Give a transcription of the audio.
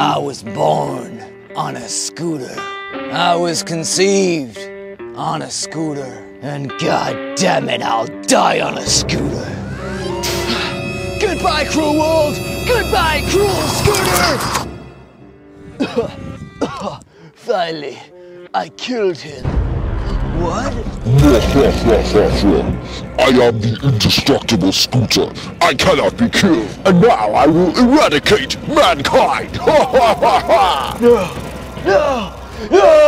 was born on a scooter. I was conceived on a scooter. And god damn it, I'll die on a scooter. Goodbye, cruel world! Goodbye, cruel scooter! Finally, I killed him. I am the indestructible scooter. I cannot be killed. And now I will eradicate mankind. Ha ha ha ha! No! No! No!